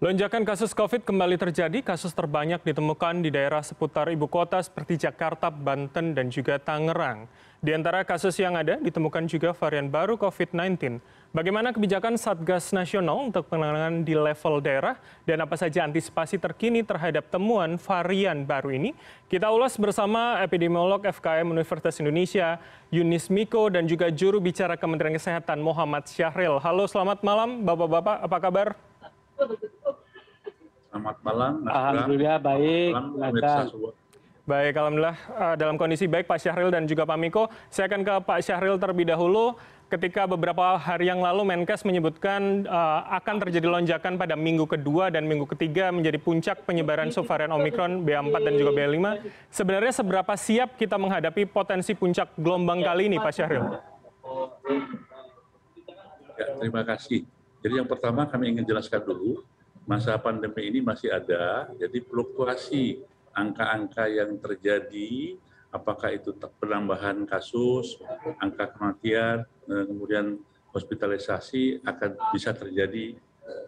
lonjakan kasus covid kembali terjadi. Kasus terbanyak ditemukan di daerah seputar ibu kota seperti jakarta banten dan juga tangerang. Di antara kasus yang ada ditemukan juga varian baru covid sembilan belas. Bagaimana kebijakan satgas nasional untuk penanganan di level daerah? Dan apa saja antisipasi terkini terhadap temuan varian baru ini? Kita ulas bersama epidemiolog fkm universitas indonesia yunis miko dan juga juru bicara kementerian kesehatan muhammad syahril. Halo selamat malam bapak bapak apa kabar Selamat malam. Alhamdulillah baik. Baik, Alhamdulillah dalam kondisi baik Pak Syahril dan juga Pak Miko. Saya akan ke Pak Syahril terlebih dahulu. Ketika beberapa hari yang lalu Menkes menyebutkan uh, akan terjadi lonjakan pada minggu kedua dan minggu ketiga menjadi puncak penyebaran subvarian Omikron BA4 dan juga BA5. Sebenarnya seberapa siap kita menghadapi potensi puncak gelombang kali ini Pak Syahril? Ya, terima kasih. Jadi yang pertama kami ingin jelaskan dulu masa pandemi ini masih ada, jadi fluktuasi angka-angka yang terjadi, apakah itu penambahan kasus, angka kematian, eh, kemudian hospitalisasi akan bisa terjadi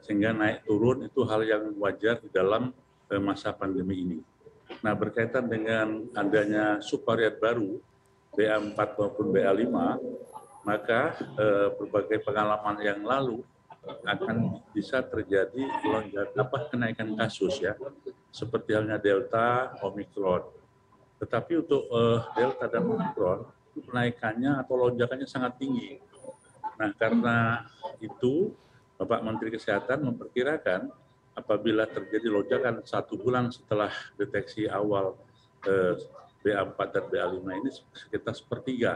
sehingga naik turun itu hal yang wajar di dalam eh, masa pandemi ini. Nah berkaitan dengan adanya subvarian baru BA4 maupun BA5, maka eh, berbagai pengalaman yang lalu akan bisa terjadi lonjakan apa kenaikan kasus ya. Seperti halnya delta omikron tetapi untuk uh, delta dan omikron kenaikannya atau lonjakannya sangat tinggi. Nah karena itu bapak menteri kesehatan memperkirakan apabila terjadi lonjakan satu bulan setelah deteksi awal uh, BA4 dan BA5 ini sekitar sepertiga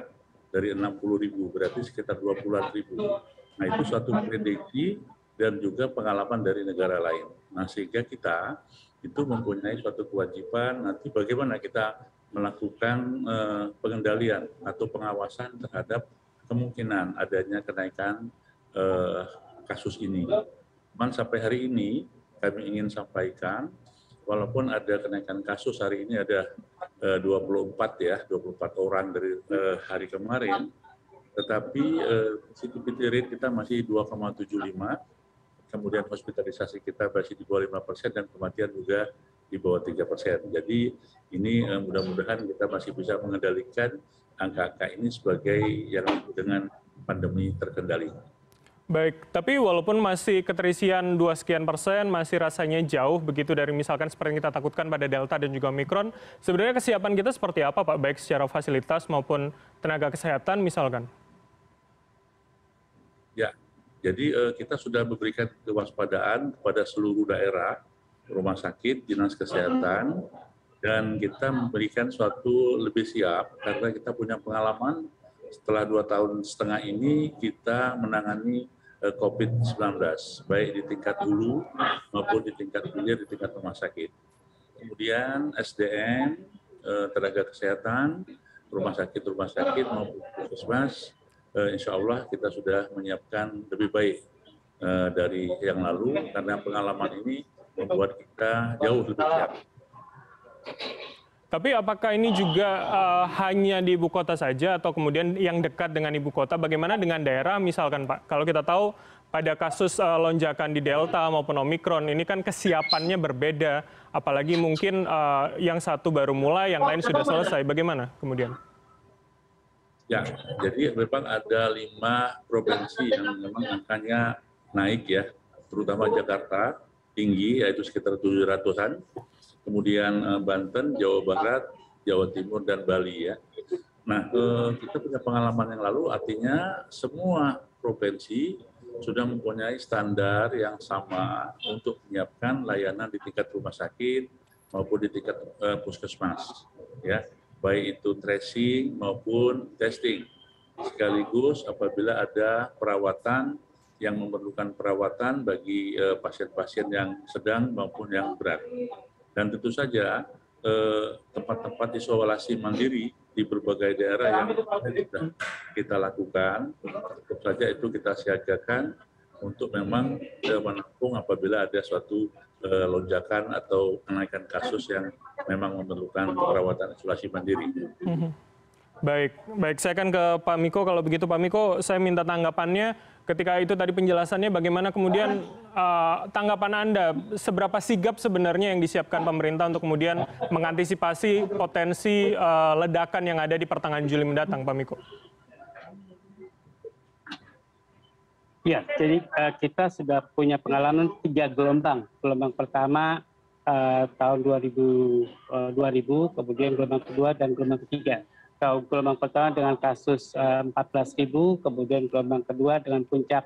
dari 60 ribu berarti sekitar 20 ribu nah itu suatu prediksi dan juga pengalaman dari negara lain. Nah sehingga kita itu mempunyai suatu kewajiban. Nanti bagaimana kita melakukan eh, pengendalian atau pengawasan terhadap kemungkinan adanya kenaikan eh, kasus ini. Cuman sampai hari ini kami ingin sampaikan walaupun ada kenaikan kasus hari ini ada eh, 24 ya, 24 orang dari eh, hari kemarin, tetapi eh, positivity rate kita masih 2,75 kemudian hospitalisasi kita masih di bawah 5 persen dan kematian juga di bawah 3 persen. Jadi ini eh, mudah-mudahan kita masih bisa mengendalikan angka-angka ini sebagai yang dengan pandemi terkendali. Baik, tapi walaupun masih keterisian dua sekian persen, masih rasanya jauh begitu dari misalkan seperti yang kita takutkan pada Delta dan juga Omikron, sebenarnya kesiapan kita seperti apa Pak, baik secara fasilitas maupun tenaga kesehatan misalkan? Ya, jadi uh, kita sudah memberikan kewaspadaan kepada seluruh daerah, rumah sakit, dinas kesehatan, dan kita memberikan suatu lebih siap karena kita punya pengalaman setelah dua tahun setengah ini kita menangani uh, COVID-19, baik di tingkat hulu maupun di tingkat hilir, di tingkat rumah sakit. Kemudian SDM, uh, tenaga kesehatan, rumah sakit-rumah sakit maupun puskesmas, insya Allah kita sudah menyiapkan lebih baik uh, dari yang lalu karena pengalaman ini membuat kita jauh lebih siap. Tapi apakah ini juga uh, hanya di ibu kota saja atau kemudian yang dekat dengan ibu kota? Bagaimana dengan daerah misalkan Pak? Kalau kita tahu pada kasus uh, lonjakan di Delta maupun Omikron ini kan kesiapannya berbeda. Apalagi mungkin uh, yang satu baru mulai, yang lain sudah selesai. Bagaimana kemudian? Ya, jadi memang ada lima provinsi yang memang angkanya naik ya, terutama Jakarta tinggi yaitu sekitar 700-an, kemudian eh, Banten, Jawa Barat, Jawa Timur dan Bali ya. Nah, eh, kita punya pengalaman yang lalu artinya semua provinsi sudah mempunyai standar yang sama untuk menyiapkan layanan di tingkat rumah sakit maupun di tingkat uh, puskesmas ya baik itu tracing maupun testing. Sekaligus apabila ada perawatan yang memerlukan perawatan bagi eh, pasien-pasien yang sedang maupun yang berat. Dan tentu saja eh, tempat-tempat isolasi mandiri di berbagai daerah yang sudah kita lakukan, tentu saja itu kita siagakan untuk memang menampung apabila ada suatu lonjakan atau kenaikan kasus yang memang memerlukan perawatan isolasi mandiri. Mhm. Baik, baik. Saya akan ke Pak Miko. Kalau begitu Pak Miko, saya minta tanggapannya ketika itu tadi penjelasannya bagaimana kemudian uh, tanggapan anda seberapa sigap sebenarnya yang disiapkan pemerintah untuk kemudian mengantisipasi potensi uh, ledakan yang ada di pertengahan Juli mendatang Pak Miko? Ya, jadi uh, kita sudah punya pengalaman tiga gelombang. Gelombang pertama uh, tahun 2000, uh, 2000, kemudian gelombang kedua dan gelombang ketiga. Kalau gelombang pertama dengan kasus uh, 14.000, kemudian gelombang kedua dengan puncak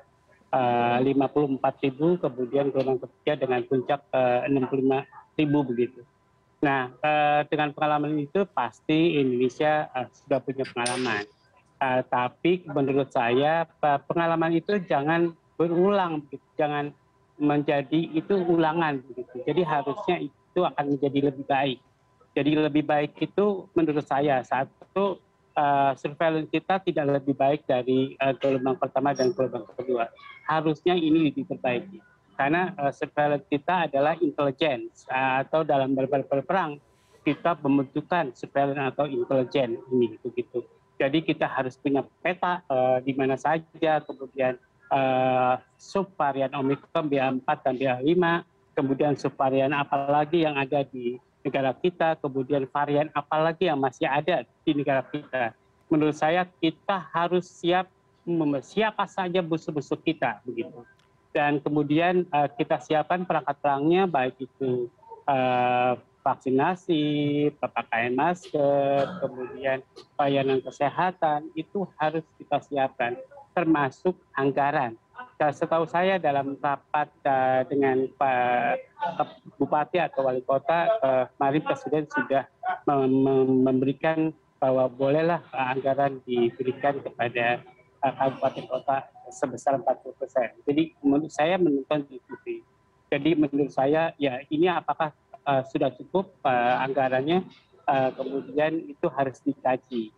uh, 54.000, kemudian gelombang ketiga dengan puncak uh, 65.000 begitu. Nah, dengan pengalaman itu pasti Indonesia sudah punya pengalaman tapi menurut saya pengalaman itu jangan berulang, jangan menjadi itu ulangan begitu. Jadi harusnya itu akan menjadi lebih baik. Jadi lebih baik itu menurut saya satu uh, surveillance kita tidak lebih baik dari uh, gelombang pertama dan gelombang kedua. Harusnya ini diperbaiki karena uh, surveillance kita adalah intelligence uh, atau dalam berperang kita membutuhkan surveillance atau intelijen ini begitu jadi kita harus punya peta uh, di mana saja kemudian subvarian omikron BA4 dan BA5 kemudian subvarian apa lagi yang ada di negara kita kemudian varian apa lagi yang masih ada di negara kita. Menurut saya kita harus siap siapa saja musuh-musuh kita begitu. Dan kemudian uh, kita siapkan perangkat perangnya baik itu uh, vaksinasi, pemakaian masker, kemudian pelayanan kesehatan itu harus kita siapkan, termasuk anggaran. Dan setahu saya dalam rapat uh, dengan Pak Bupati atau Wali Kota, uh, kemarin Presiden sudah memberikan bahwa bolehlah anggaran diberikan kepada uh, kabupaten kota sebesar 40 persen. Jadi menurut saya menonton itu. Jadi menurut saya ya ini apakah uh, sudah cukup uh, anggarannya, uh, kemudian itu harus dikaji.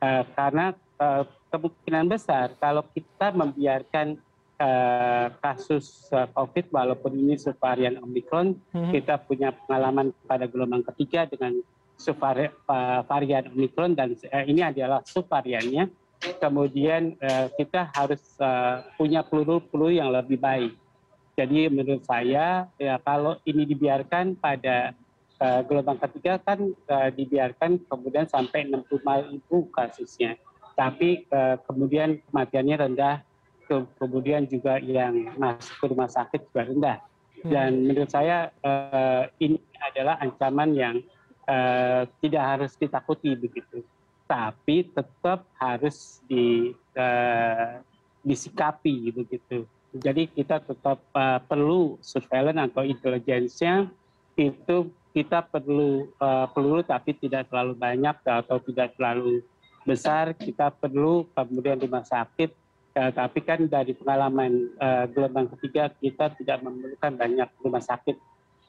Uh, karena uh, kemungkinan besar kalau kita membiarkan uh, kasus uh, COVID walaupun ini subvarian Omicron, mm-hmm. kita punya pengalaman pada gelombang ketiga dengan subvarian Omicron dan uh, ini adalah subvariannya. Kemudian uh, kita harus uh, punya peluru-peluru yang lebih baik jadi menurut saya ya kalau ini dibiarkan pada uh, gelombang ketiga kan uh, dibiarkan kemudian sampai 65 ribu kasusnya. Tapi uh, kemudian kematiannya rendah, ke kemudian juga yang masuk ke rumah sakit juga rendah. Hmm. Dan menurut saya uh, ini adalah ancaman yang uh, tidak harus ditakuti begitu. Tapi tetap harus di, uh, disikapi begitu jadi kita tetap uh, perlu surveillance atau intelijensinya itu kita perlu uh, peluru tapi tidak terlalu banyak atau tidak terlalu besar kita perlu kemudian rumah sakit. Uh, tapi kan dari pengalaman uh, gelombang ketiga kita tidak memerlukan banyak rumah sakit.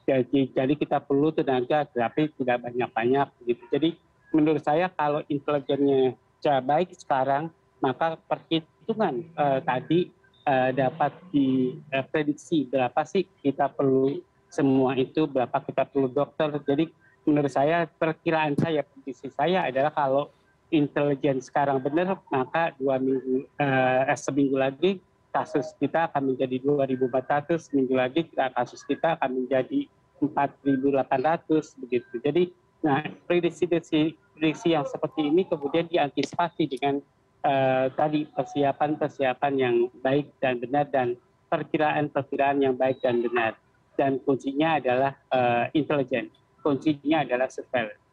Jadi jadi kita perlu tenaga tapi tidak banyak banyak gitu jadi menurut saya kalau intelijennya baik sekarang maka perhitungan uh, tadi uh, dapat diprediksi berapa sih kita perlu semua itu, berapa kita perlu dokter. Jadi menurut saya perkiraan saya, prediksi saya adalah kalau intelijen sekarang benar, maka dua minggu, uh, seminggu lagi kasus kita akan menjadi 2.400, seminggu lagi kasus kita akan menjadi 4.800 begitu. Jadi, nah prediksi-prediksi prediksi yang seperti ini kemudian diantisipasi dengan uh, tadi persiapan-persiapan yang baik dan benar dan perkiraan-perkiraan yang baik dan benar. Dan kuncinya adalah uh, intelijen, kuncinya adalah surveillance.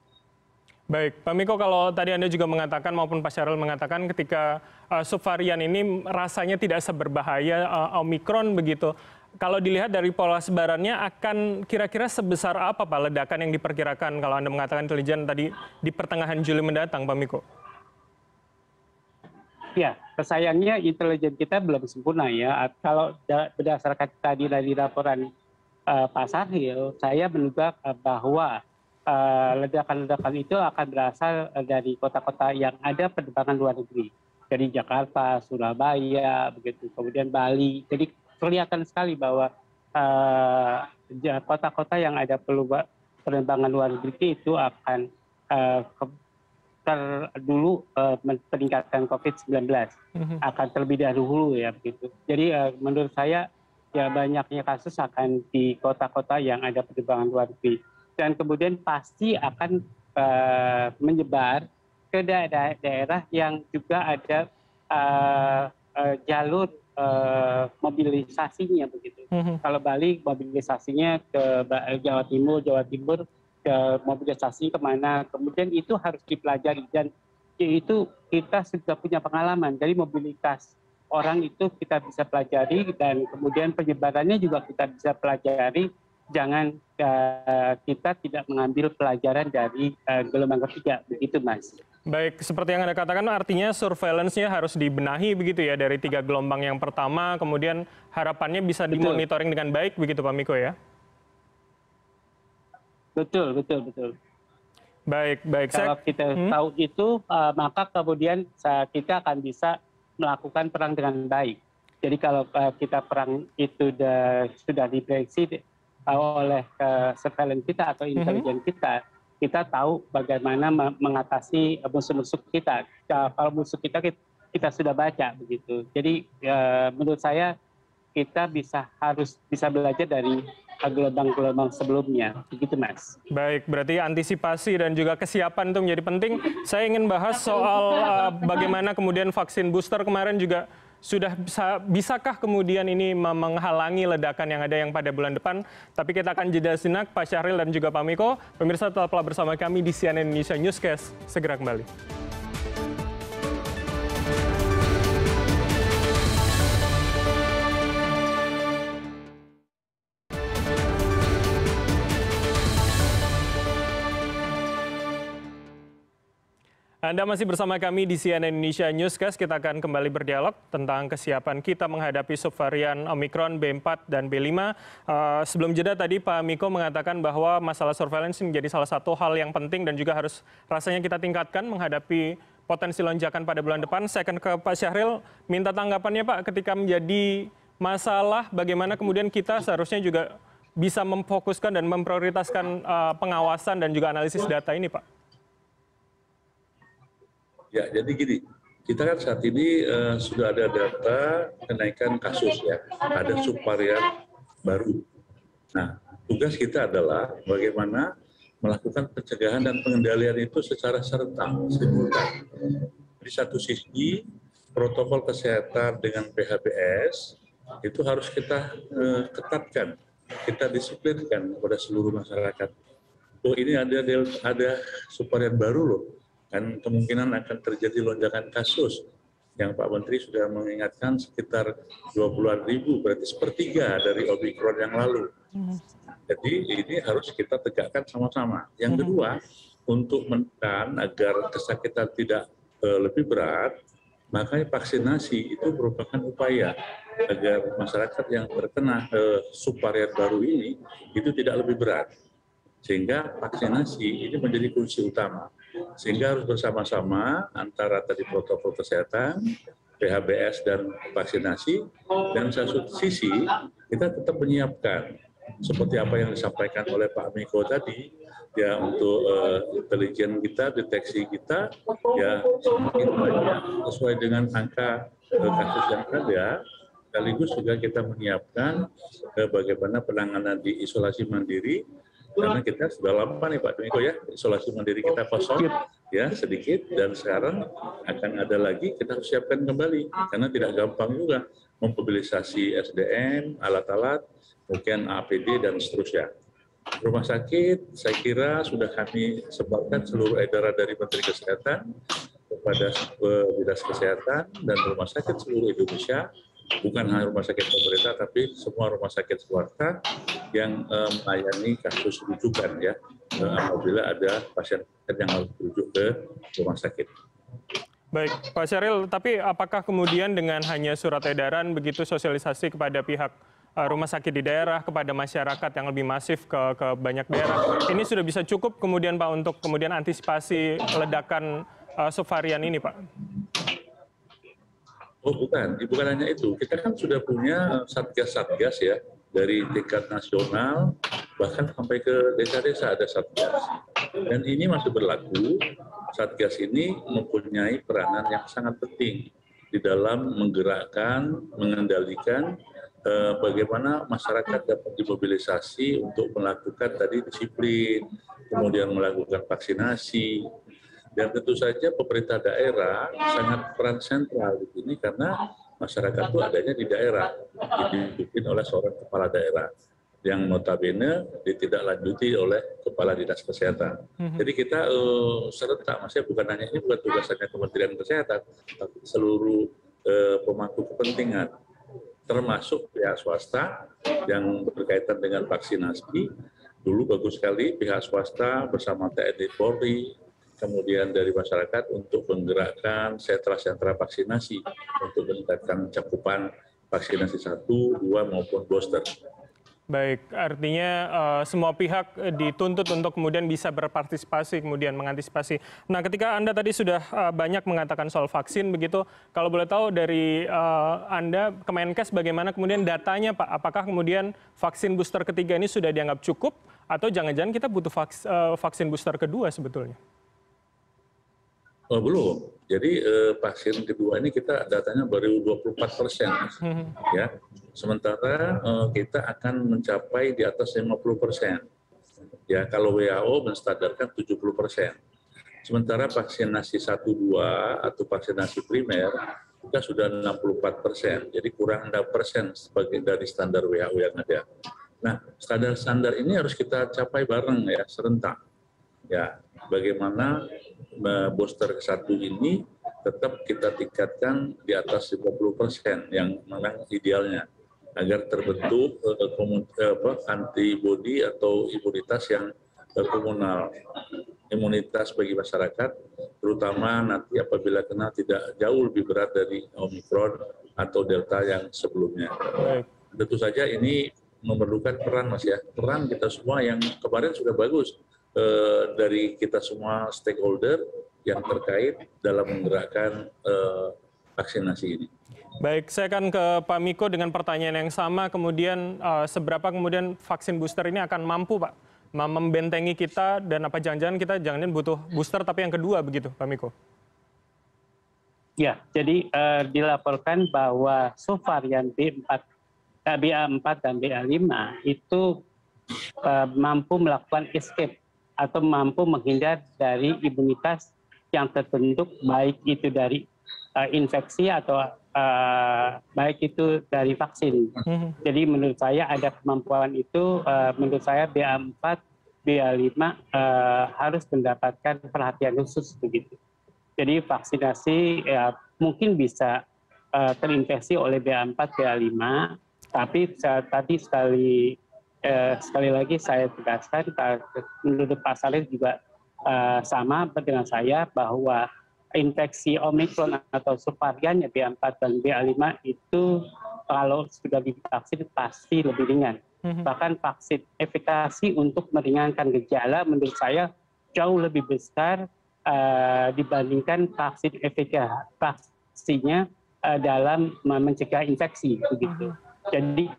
Baik, Pak Miko, kalau tadi Anda juga mengatakan maupun Pak Syarul mengatakan ketika uh, subvarian ini rasanya tidak seberbahaya uh, Omikron begitu. Kalau dilihat dari pola sebarannya akan kira-kira sebesar apa Pak ledakan yang diperkirakan kalau Anda mengatakan intelijen tadi di pertengahan Juli mendatang, Pak Miko? ya sayangnya intelijen kita belum sempurna ya kalau berdasarkan tadi dari laporan uh, Pak Sahil saya menduga bahwa ledakan-ledakan itu akan berasal dari kota-kota yang ada penerbangan luar negeri dari Jakarta, Surabaya, begitu, kemudian Bali. Jadi kelihatan sekali bahwa kota-kota uh, yang ada penerbangan luar negeri itu akan uh, dulu uh, peningkatan COVID-19 mm-hmm. akan terlebih dahulu ya begitu. Jadi uh, menurut saya ya banyaknya kasus akan di kota-kota yang ada penerbangan luar negeri dan kemudian pasti akan uh, menyebar ke daerah-daerah yang juga ada uh, uh, jalur uh, mobilisasinya begitu. Mm-hmm. Kalau Bali mobilisasinya ke Jawa Timur, Jawa Timur ke mobilisasi ke mana, kemudian itu harus dipelajari dan itu kita sudah punya pengalaman dari mobilitas orang itu kita bisa pelajari dan kemudian penyebarannya juga kita bisa pelajari jangan uh, kita tidak mengambil pelajaran dari uh, gelombang ketiga begitu mas Baik, seperti yang Anda katakan artinya surveillance-nya harus dibenahi begitu ya dari tiga gelombang yang pertama, kemudian harapannya bisa dimonitoring dengan baik begitu Pak Miko ya? Betul, betul, betul. Baik, baik. Kalau Saya, kita hmm? tahu itu, uh, maka kemudian kita akan bisa melakukan perang dengan baik. Jadi kalau uh, kita perang itu sudah, sudah diprediksi oleh uh, surveillance kita atau hmm. intelijen hmm. kita, kita tahu bagaimana mengatasi musuh-musuh kita. Kalau musuh kita kita sudah baca begitu. Jadi menurut saya kita bisa harus bisa belajar dari gelombang-gelombang sebelumnya, begitu Mas. Baik, berarti antisipasi dan juga kesiapan itu menjadi penting. Saya ingin bahas soal uh, bagaimana kemudian vaksin booster kemarin juga sudah bisa bisakah kemudian ini menghalangi ledakan yang ada yang pada bulan depan? Tapi kita akan jeda sinak Pak Syahril dan juga Pak Miko. Pemirsa tetaplah bersama kami di CNN Indonesia Newscast. Segera kembali. Anda masih bersama kami di CNN Indonesia Newscast. Kita akan kembali berdialog tentang kesiapan kita menghadapi subvarian Omicron B4 dan B5. Uh, eh, sebelum jeda tadi Pak Miko mengatakan bahwa masalah surveillance menjadi salah satu hal yang penting dan juga harus rasanya kita tingkatkan menghadapi potensi lonjakan pada bulan depan. Saya akan ke Pak Syahril minta tanggapannya Pak ketika menjadi masalah bagaimana kemudian kita seharusnya juga bisa memfokuskan dan memprioritaskan uh, pengawasan dan juga analisis data ini Pak. Ya, jadi gini, kita kan saat ini uh, sudah ada data kenaikan kasus ya, ada subvarian baru. Nah, tugas kita adalah bagaimana melakukan pencegahan dan pengendalian itu secara serentak, simultan. Di satu sisi, protokol kesehatan dengan PHBS itu harus kita uh, ketatkan, kita disiplinkan kepada seluruh masyarakat. Oh ini ada ada subvarian baru loh, kan kemungkinan akan terjadi lonjakan kasus yang Pak Menteri sudah mengingatkan sekitar 20-an ribu, berarti sepertiga dari Omikron yang lalu. Jadi ini harus kita tegakkan sama-sama. Yang kedua, untuk menekan agar kesakitan tidak uh, lebih berat, makanya vaksinasi itu merupakan upaya agar masyarakat yang terkena uh, subvarian baru ini itu tidak lebih berat. Sehingga vaksinasi ini menjadi kunci utama. Sehingga harus bersama-sama antara tadi protokol kesehatan, PHBS dan vaksinasi, dan satu sisi kita tetap menyiapkan seperti apa yang disampaikan oleh Pak Miko tadi, ya untuk uh, intelijen kita, deteksi kita, ya semakin banyak. Sesuai dengan angka uh, kasus yang ada, sekaligus juga kita menyiapkan uh, bagaimana penanganan di isolasi mandiri karena kita sudah lama nih Pak Domiko ya. Isolasi mandiri kita kosong ya sedikit. Dan sekarang akan ada lagi kita harus siapkan kembali. Karena tidak gampang juga memobilisasi SDM, alat-alat, mungkin APD dan seterusnya. Rumah sakit saya kira sudah kami sebarkan seluruh edaran dari Menteri Kesehatan kepada Dinas Kesehatan dan rumah sakit seluruh Indonesia. Bukan hanya rumah sakit pemerintah tapi semua rumah sakit swasta yang uh, melayani kasus rujukan ya uh, apabila ada pasien yang harus rujuk ke rumah sakit. Baik, Pak Syaril, tapi apakah kemudian dengan hanya surat edaran begitu sosialisasi kepada pihak uh, rumah sakit di daerah kepada masyarakat yang lebih masif ke, ke banyak daerah, ini sudah bisa cukup kemudian Pak untuk kemudian antisipasi ledakan uh, subvarian ini Pak? Oh bukan, bukan hanya itu. Kita kan sudah punya satgas-satgas ya dari tingkat nasional bahkan sampai ke desa-desa ada satgas. Dan ini masih berlaku Satgas ini mempunyai peranan yang sangat penting di dalam menggerakkan, mengendalikan eh, bagaimana masyarakat dapat dimobilisasi untuk melakukan tadi disiplin, kemudian melakukan vaksinasi, dan tentu saja pemerintah daerah sangat peran sentral di sini karena masyarakat itu adanya di daerah, dipimpin oleh seorang kepala daerah yang notabene ditindaklanjuti oleh kepala dinas kesehatan. Mm-hmm. Jadi kita uh, serentak, maksudnya bukan hanya ini bukan tugasannya Kementerian Kesehatan, tapi seluruh uh, pemangku kepentingan, termasuk pihak swasta yang berkaitan dengan vaksinasi. Dulu bagus sekali pihak swasta bersama TNI Polri, kemudian dari masyarakat untuk menggerakkan sentra-sentra vaksinasi untuk meningkatkan cakupan vaksinasi satu, dua maupun booster. Baik, artinya uh, semua pihak dituntut untuk kemudian bisa berpartisipasi, kemudian mengantisipasi. Nah, ketika Anda tadi sudah uh, banyak mengatakan soal vaksin, begitu, kalau boleh tahu dari uh, Anda, Kemenkes bagaimana kemudian datanya, Pak? Apakah kemudian vaksin booster ketiga ini sudah dianggap cukup, atau jangan-jangan kita butuh vaks, uh, vaksin booster kedua sebetulnya? Oh, belum. Jadi eh, vaksin kedua ini kita datanya baru 24 persen, hmm. ya. Sementara eh, kita akan mencapai di atas 50 persen. Ya, kalau WHO menstandarkan 70 persen. Sementara vaksinasi 1-2 atau vaksinasi primer kita sudah 64 persen, jadi kurang 6 persen sebagai dari standar WHO yang ada. Nah, standar-standar ini harus kita capai bareng ya, serentak. Ya, bagaimana booster satu ini tetap kita tingkatkan di atas 50 persen yang memang idealnya agar terbentuk uh, antibody atau imunitas yang komunal. Imunitas bagi masyarakat terutama nanti apabila kena tidak jauh lebih berat dari omikron atau delta yang sebelumnya. Tentu saja ini memerlukan peran mas ya. Peran kita semua yang kemarin sudah bagus. eh, dari kita semua stakeholder yang terkait dalam menggerakkan eh, vaksinasi ini. Baik, saya akan ke Pak Miko dengan pertanyaan yang sama. Kemudian uh, seberapa kemudian vaksin booster ini akan mampu, Pak, membentengi kita dan apa jangan-jangan kita jangan butuh booster tapi yang kedua begitu, Pak Miko? Ya, jadi uh, dilaporkan bahwa subvarian B4, uh, BA4 dan BA5 itu uh, mampu melakukan escape atau mampu menghindar dari imunitas yang terbentuk baik itu dari uh, infeksi atau uh, baik itu dari vaksin. Mm-hmm. Jadi menurut saya ada kemampuan itu, uh, menurut saya BA4, BA5 uh, harus mendapatkan perhatian khusus begitu. Jadi vaksinasi ya, mungkin bisa uh, terinfeksi oleh BA4, BA5, tapi saya, tadi sekali eh, sekali lagi saya tegaskan menurut Pak Saleh juga eh, sama dengan saya bahwa infeksi Omicron atau subvariannya BA4 dan BA5 itu kalau sudah divaksin pasti lebih ringan. Mm-hmm. Bahkan vaksin efikasi untuk meringankan gejala menurut saya jauh lebih besar uh, dibandingkan vaksin efikasinya uh, dalam mencegah infeksi begitu. Mm-hmm. Jadi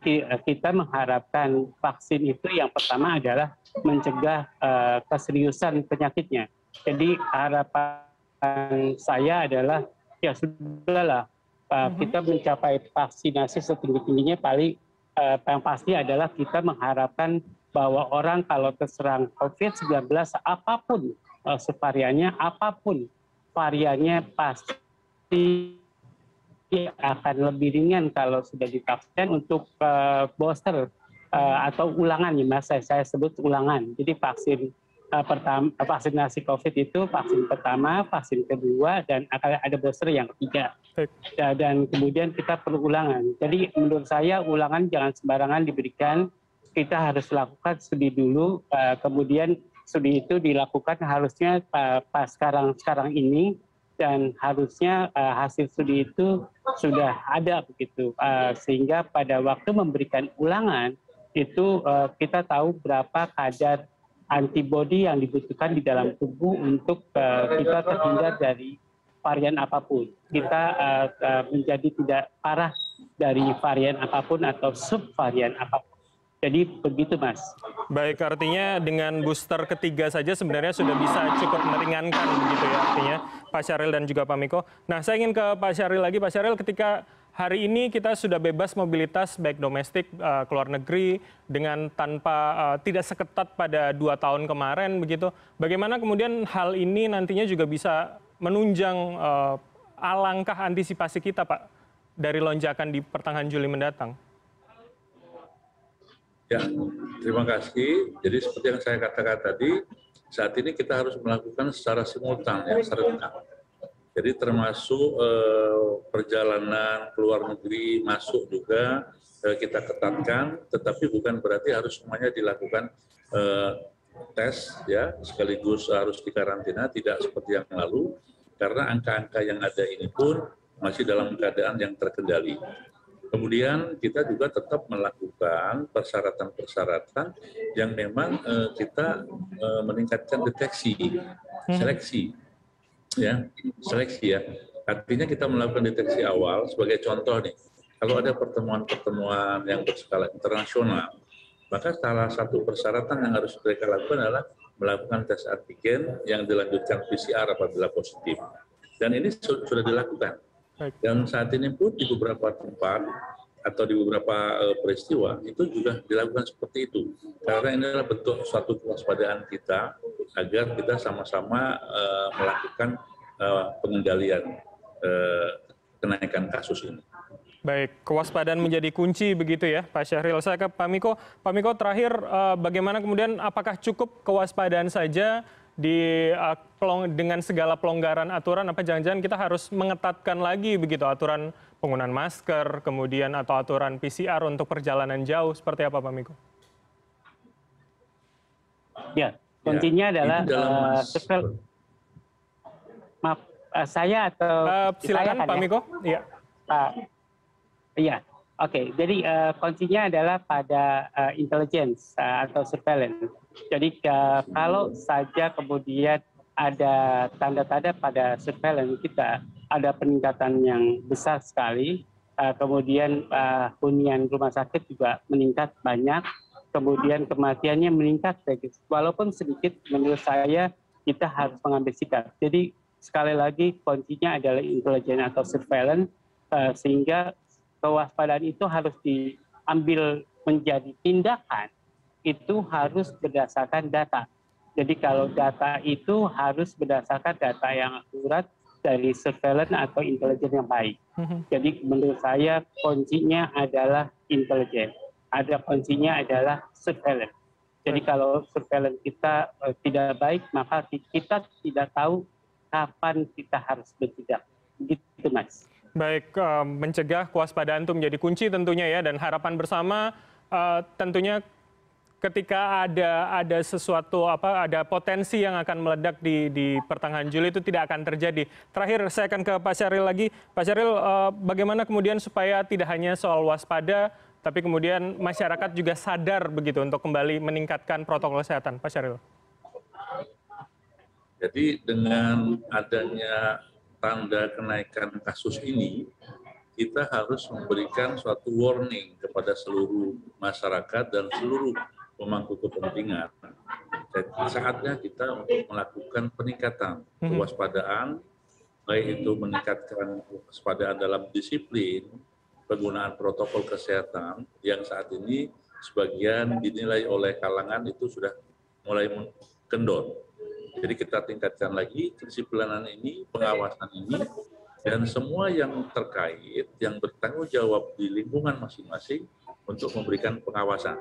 kita mengharapkan vaksin itu yang pertama adalah mencegah uh, keseriusan penyakitnya. Jadi harapan saya adalah ya sudahlah uh, kita mencapai vaksinasi setinggi tingginya paling uh, yang pasti adalah kita mengharapkan bahwa orang kalau terserang COVID-19 apa pun uh, apa pun variannya pasti akan lebih ringan kalau sudah divaksin untuk uh, booster uh, atau ulangan ya mas. Saya, saya sebut ulangan. Jadi vaksin uh, pertama vaksinasi covid itu vaksin pertama vaksin kedua dan akan ada booster yang ketiga. Dan kemudian kita perlu ulangan. Jadi menurut saya ulangan jangan sembarangan diberikan. Kita harus lakukan studi dulu uh, kemudian studi itu dilakukan harusnya uh, pas sekarang sekarang ini dan harusnya uh, hasil studi itu sudah ada begitu. Uh, sehingga pada waktu memberikan ulangan itu uh, kita tahu berapa kadar antibodi yang dibutuhkan di dalam tubuh untuk kita terhindar dari varian apa pun. Kita menjadi tidak parah dari varian apa pun atau subvarian apa pun Jadi begitu Mas. Baik, artinya dengan booster ketiga saja sebenarnya sudah bisa cukup meringankan begitu ya artinya Pak Syahril dan juga Pak Miko. Nah saya ingin ke Pak Syahril lagi. Pak Syahril ketika hari ini kita sudah bebas mobilitas baik domestik uh, ke luar negeri dengan tanpa uh, tidak seketat pada dua tahun kemarin begitu. Bagaimana kemudian hal ini nantinya juga bisa menunjang uh, alangkah antisipasi kita Pak dari lonjakan di pertengahan Juli mendatang? Ya, terima kasih. Jadi seperti yang saya katakan tadi, saat ini kita harus melakukan secara simultan, ya, serentak. Jadi termasuk eh, perjalanan ke luar negeri masuk juga eh, kita ketatkan, tetapi bukan berarti harus semuanya dilakukan eh, tes, ya sekaligus harus dikarantina, tidak seperti yang lalu, karena angka-angka yang ada ini pun masih dalam keadaan yang terkendali. Kemudian kita juga tetap melakukan persyaratan-persyaratan yang memang uh, kita uh, meningkatkan deteksi, hmm. seleksi, ya, seleksi ya. Artinya kita melakukan deteksi awal sebagai contoh nih. Kalau ada pertemuan-pertemuan yang berskala internasional, maka salah satu persyaratan yang harus mereka lakukan adalah melakukan tes antigen yang dilanjutkan PCR apabila positif. Dan ini sudah dilakukan dan saat ini pun di beberapa tempat atau di beberapa uh, peristiwa itu juga dilakukan seperti itu. Karena ini adalah bentuk suatu kewaspadaan kita agar kita sama-sama uh, melakukan uh, pengendalian uh, kenaikan kasus ini. Baik, kewaspadaan menjadi kunci begitu ya Pak Syahril. Saya ke Pak Miko. Pak Miko terakhir bagaimana kemudian apakah cukup kewaspadaan saja dengan segala pelonggaran aturan apa jangan-jangan kita harus mengetatkan lagi begitu aturan penggunaan masker kemudian atau aturan PCR untuk perjalanan jauh seperti apa Pak Miko? Ya, kuncinya ya, adalah uh, maaf uh, saya atau uh, silakan saya Pak ya? Miko. Iya. Pak. Iya. Oke, okay, jadi uh, kuncinya adalah pada uh, intelligence uh, atau surveillance. Jadi uh, kalau saja kemudian ada tanda-tanda pada surveillance kita ada peningkatan yang besar sekali, uh, kemudian uh, hunian rumah sakit juga meningkat banyak, kemudian kematiannya meningkat, walaupun sedikit menurut saya kita harus mengambil sikap. Jadi sekali lagi kuncinya adalah intelijen atau surveillance sehingga kewaspadaan itu harus diambil menjadi tindakan itu harus berdasarkan data. Jadi kalau data itu harus berdasarkan data yang akurat dari surveillance atau intelijen yang baik. Mhm. Jadi menurut saya kuncinya adalah intelijen. Ada kuncinya adalah surveillance. Jadi kalau surveillance kita uh, tidak baik, maka kita tidak tahu kapan kita harus bertindak. Begitu, Mas. Baik, uh, mencegah kewaspadaan itu menjadi kunci tentunya ya dan harapan bersama uh, tentunya ketika ada ada sesuatu apa ada potensi yang akan meledak di di pertengahan Juli itu tidak akan terjadi. Terakhir saya akan ke Pak Syaril lagi. Pak Syaril uh, bagaimana kemudian supaya tidak hanya soal waspada tapi kemudian masyarakat juga sadar begitu untuk kembali meningkatkan protokol kesehatan, Pak Syaril. Jadi dengan adanya tanda kenaikan kasus ini, kita harus memberikan suatu warning kepada seluruh masyarakat dan seluruh pemangku kepentingan. Saatnya kita untuk melakukan peningkatan hmm. kewaspadaan, baik itu meningkatkan kewaspadaan dalam disiplin, penggunaan protokol kesehatan yang saat ini sebagian dinilai oleh kalangan itu sudah mulai kendor jadi kita tingkatkan lagi kedisiplinan ini, pengawasan ini, dan semua yang terkait, yang bertanggung jawab di lingkungan masing-masing untuk memberikan pengawasan.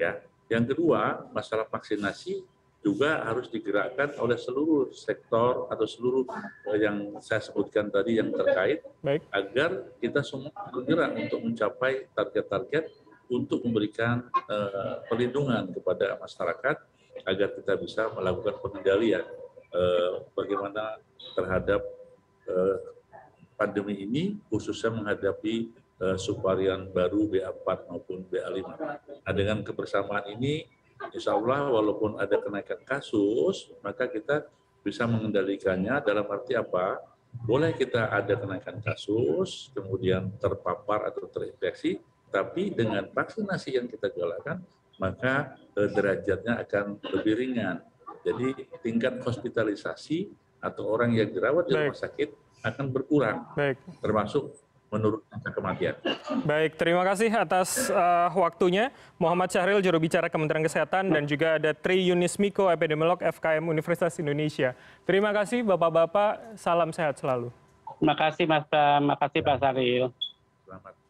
Ya, yang kedua, masalah vaksinasi juga harus digerakkan oleh seluruh sektor atau seluruh eh, yang saya sebutkan tadi yang terkait, Baik. agar kita semua bergerak untuk mencapai target-target untuk memberikan uh, perlindungan kepada masyarakat agar kita bisa melakukan pengendalian eh, bagaimana terhadap eh, pandemi ini khususnya menghadapi eh, subvarian baru BA4 maupun BA5. Nah, dengan kebersamaan ini insya Allah walaupun ada kenaikan kasus maka kita bisa mengendalikannya dalam arti apa? Boleh kita ada kenaikan kasus, kemudian terpapar atau terinfeksi, Tapi dengan vaksinasi yang kita galakkan, maka eh, derajatnya akan lebih ringan. Jadi tingkat hospitalisasi atau orang yang dirawat di rumah sakit akan berkurang, Baik. termasuk menurut angka kematian. Baik, terima kasih atas uh, waktunya. Muhammad Syahril, juru bicara Kementerian Kesehatan, dan juga ada Tri Yunis Miko, epidemiolog FKM Universitas Indonesia. Terima kasih Bapak-Bapak, salam sehat selalu. Terima kasih Mas, terima kasih Pak Saril. Selamat